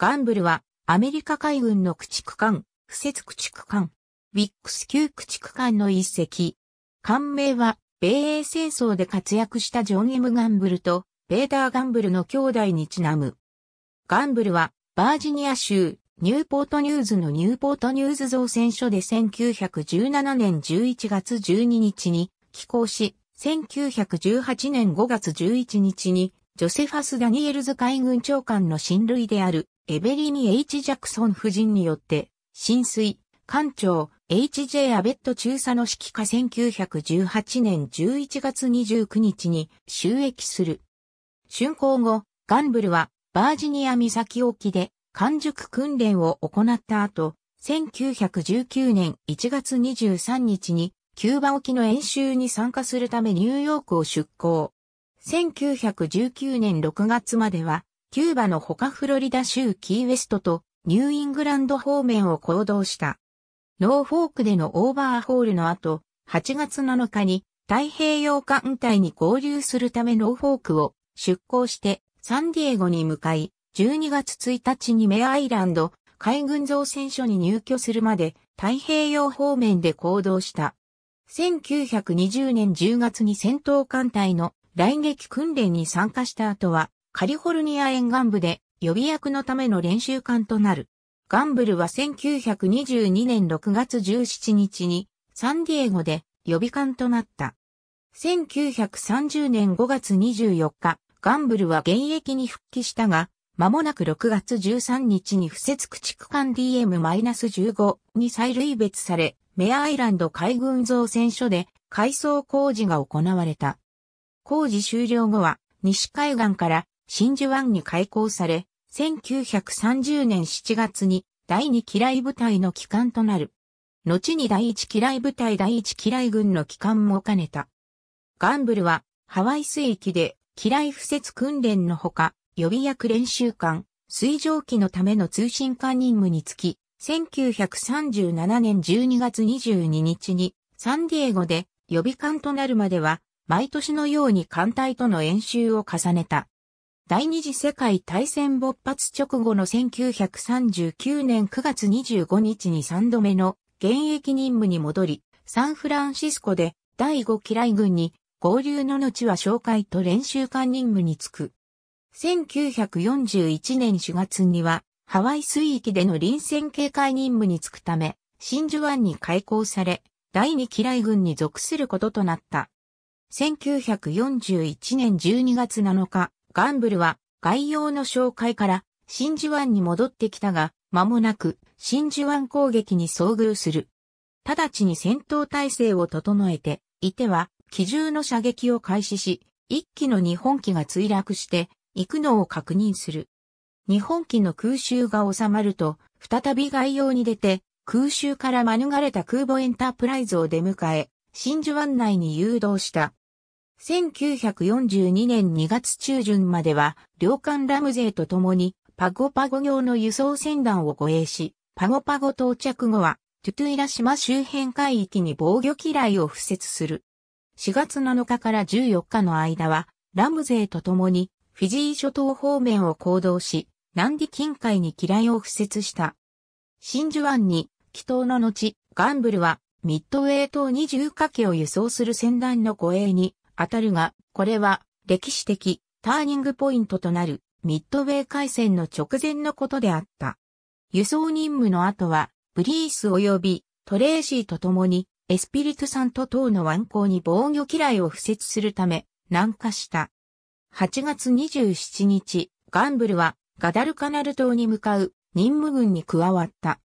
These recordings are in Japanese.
ガンブルはアメリカ海軍の駆逐艦、敷設駆逐艦、ウィックス級駆逐艦の一隻。艦名は、米英戦争で活躍したジョン・エム・ガンブルと、ペーター・ガンブルの兄弟にちなむ。ガンブルは、バージニア州、ニューポートニューズのニューポートニューズ造船所で1917年11月12日に起工し、1918年5月11日にジョセファス・ダニエルズ海軍長官の親類であるエベリミ・ H・ ジャクソン夫人によって浸水、艦長 H.J. アベット中佐の指揮下1918年11月29日に収益する。竣工後、ガンブルはバージニア岬沖で完熟訓練を行った後、1919年1月23日にキューバ沖の演習に参加するためニューヨークを出港。1919年6月までは、キューバの他フロリダ州キーウェストとニューイングランド方面を行動した。ノーフォークでのオーバーホールの後、8月7日に太平洋艦隊に合流するためノーフォークを出港してサンディエゴに向かい、12月1日にメアイランド海軍造船所に入渠するまで太平洋方面で行動した。1920年10月に戦闘艦隊の来撃訓練に参加した後は、カリフォルニア沿岸部で予備役のための練習艦となる。ガンブルは1922年6月17日にサンディエゴで予備艦となった。1930年5月24日、ガンブルは現役に復帰したが、間もなく6月13日に不設駆逐艦 DM-15 に再類別され、メアアイランド海軍造船所で改装工事が行われた。工事終了後は西海岸から真珠湾に開港され、1930年7月に第2機雷部隊の機関となる。後に第1機雷部隊第1機雷軍の機関も兼ねた。ガンブルはハワイ水域で機雷敷設訓練のほか、予備役練習艦、水上機のための通信艦任務につき、1937年12月22日にサンディエゴで予備艦となるまでは、毎年のように艦隊との演習を重ねた。第二次世界大戦勃発直後の1939年9月25日に3度目の現役任務に戻り、サンフランシスコで第5機雷軍に合流の後は紹介と練習艦任務に就く。1941年4月にはハワイ水域での臨戦警戒任務に就くため、真珠湾に開港され、第2機雷軍に属することとなった。1941年12月7日、ガンブルは概要の紹介から真珠湾に戻ってきたが、間もなく真珠湾攻撃に遭遇する。直ちに戦闘態勢を整えて、いては機銃の射撃を開始し、一機の日本機が墜落して行くのを確認する。日本機の空襲が収まると、再び概要に出て、空襲から免れた空母エンタープライズを出迎え、真珠湾内に誘導した。1942年2月中旬までは、領艦ラムゼーと共に、パゴパゴ業の輸送船団を護衛し、パゴパゴ到着後は、トゥトゥイラ島周辺海域に防御機雷を敷設する。4月7日から14日の間は、ラムゼーと共に、フィジー諸島方面を行動し、南ディ近海に機雷を敷設した。真珠湾に、祈祷の後、ガンブルは、ミッドウェー島に重火器を輸送する船団の護衛に、当たるが、これは歴史的ターニングポイントとなるミッドウェー海戦の直前のことであった。輸送任務の後は、ブリース及びトレーシーと共にエスピリトサント等の湾口に防御機雷を敷設するため南下した。8月27日、ガンブルはガダルカナル島に向かう任務軍に加わった。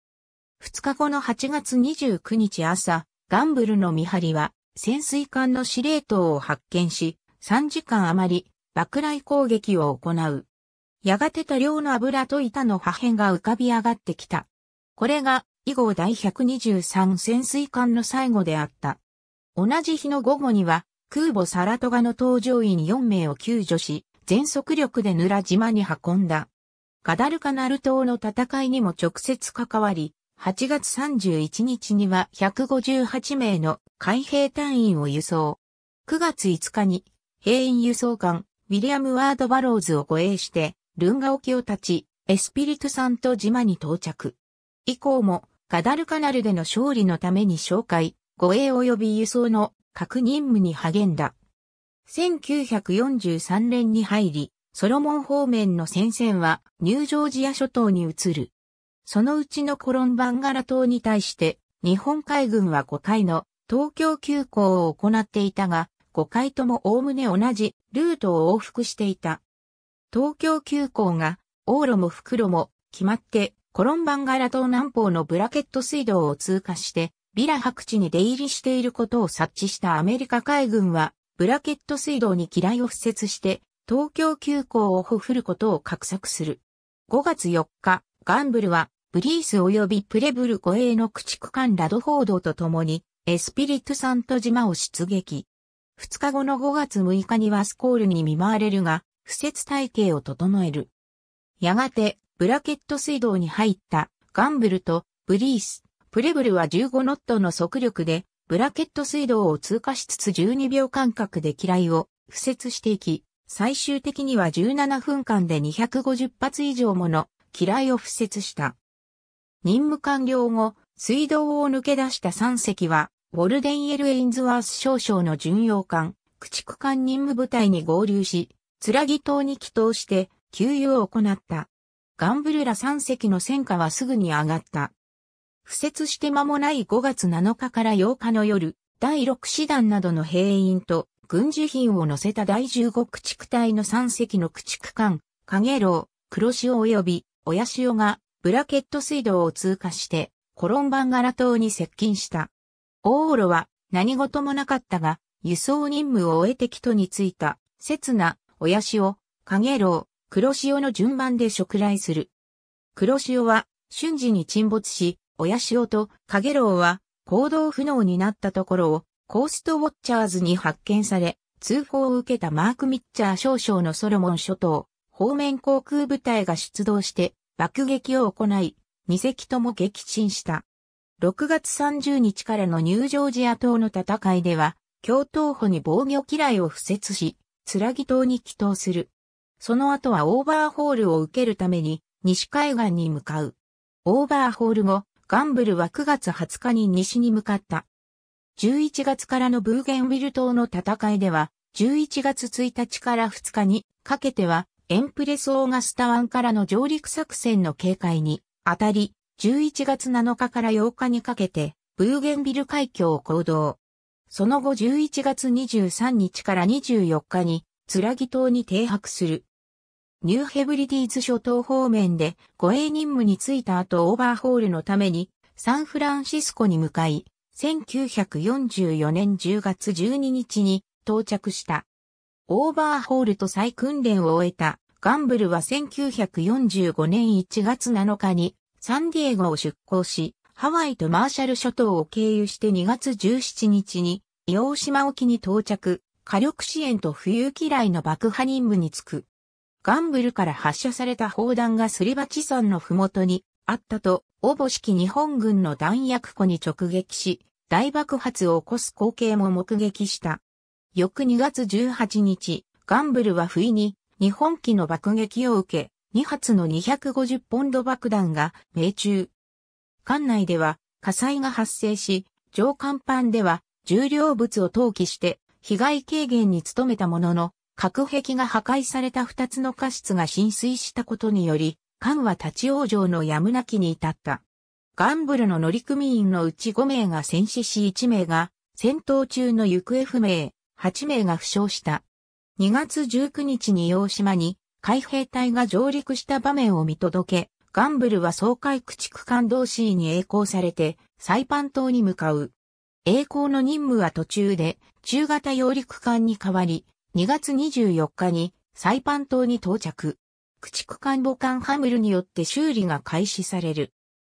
2日後の8月29日朝、ガンブルの見張りは潜水艦の司令塔を発見し、3時間余り爆雷攻撃を行う。やがて多量の油と板の破片が浮かび上がってきた。これが以後第123潜水艦の最後であった。同じ日の午後には空母サラトガの搭乗員4名を救助し、全速力でヌラ島に運んだ。ガダルカナル島の戦いにも直接関わり、8月31日には158名の海兵隊員を輸送。9月5日に兵員輸送艦ウィリアム・ワード・バローズを護衛してルンガ沖を立ち、エスピリトサント島に到着。以降もガダルカナルでの勝利のために紹介、護衛及び輸送の各任務に励んだ。1943年に入り、ソロモン方面の戦線はニュージョージア諸島に移る。そのうちのコロンバンガラ島に対して日本海軍は5回の東京急行を行っていたが、5回とも概ね同じルートを往復していた。東京急行が往路も袋も決まってコロンバンガラ島南方のブラケット水道を通過してビラ白地に出入りしていることを察知したアメリカ海軍はブラケット水道に機雷を敷設して東京急行をほふることを画策する。5月4日、ガンブルは、ブリース及びプレブル護衛の駆逐艦ラドフォードと共に、エスピリットサント島を出撃。2日後の5月6日にはスコールに見舞われるが、不設体系を整える。やがて、ブラケット水道に入ったガンブルとブリース、プレブルは15ノットの速力で、ブラケット水道を通過しつつ12秒間隔で機雷を不設していき、最終的には17分間で250発以上もの機雷を敷設した。任務完了後、水道を抜け出した3隻は、ウォルデンエル・エインズワース少将の巡洋艦、駆逐艦任務部隊に合流し、つらぎ島に帰島して給油を行った。ガンブルラ3隻の戦果はすぐに上がった。敷設して間もない5月7日から8日の夜、第6師団などの兵員と軍需品を乗せた第15駆逐隊の3隻の駆逐艦、影楼、黒潮及び親潮がブラケット水道を通過してコロンバンガラ島に接近した。往路は何事もなかったが、輸送任務を終えて帰途に着いた、刹那、親潮、影楼、黒潮の順番で触来する。黒潮は瞬時に沈没し、親潮と影楼は行動不能になったところをコーストウォッチャーズに発見され、通報を受けたマーク・ミッチャー少将のソロモン諸島、方面航空部隊が出動して爆撃を行い、2隻とも撃沈した。6月30日からのニュージョージア島の戦いでは、京東補に防御機雷を敷設し、つらぎ島に帰島する。その後はオーバーホールを受けるために西海岸に向かう。オーバーホール後、ガンブルは9月20日に西に向かった。11月からのブーゲンウィル島の戦いでは、11月1日から2日にかけては、エンプレスオーガスタ湾からの上陸作戦の警戒に当たり、11月7日から8日にかけて、ブーゲンビル海峡を行動。その後11月23日から24日に、ツラギ島に停泊する。ニューヘブリディーズ諸島方面で護衛任務に就いた後オーバーホールのためにサンフランシスコに向かい、1944年10月12日に到着した。オーバーホールと再訓練を終えたガンブルは1945年1月7日にサンディエゴを出港し、ハワイとマーシャル諸島を経由して2月17日に硫黄島沖に到着、火力支援と浮遊機雷の爆破任務に就く。ガンブルから発射された砲弾がすり鉢山のふもとにあったと、おぼしき日本軍の弾薬庫に直撃し、大爆発を起こす光景も目撃した。翌2月18日、ガンブルは不意に日本機の爆撃を受け、2発の250ポンド爆弾が命中。艦内では火災が発生し、上甲板では重量物を投棄して被害軽減に努めたものの、核壁が破壊された2つの過室が浸水したことにより、艦は立ち往生のやむなきに至った。ガンブルの乗組員のうち5名が戦死し1名が戦闘中の行方不明、8名が負傷した。2月19日に洋島に海兵隊が上陸した場面を見届け、ガンブルは総海駆逐艦同士に栄光されて、サイパン島に向かう。栄光の任務は途中で中型揚陸艦に変わり、2月24日にサイパン島に到着。駆逐艦母艦ハムルによって修理が開始される。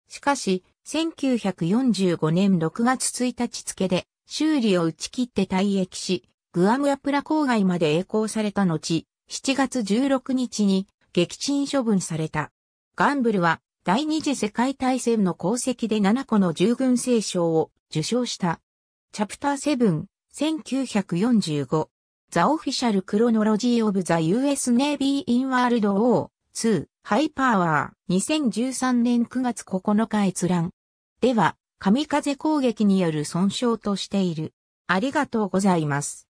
しかし、1945年6月1日付で修理を打ち切って退役し、グアムアプラ郊外まで栄光された後、7月16日に撃沈処分された。ガンブルは第二次世界大戦の功績で7個の従軍聖賞を受賞した。チャプター7、1945。The Official Chronology of the US Navy in World War II ハイパワー2013年9月9日閲覧。では、神風攻撃による損傷としている。ありがとうございます。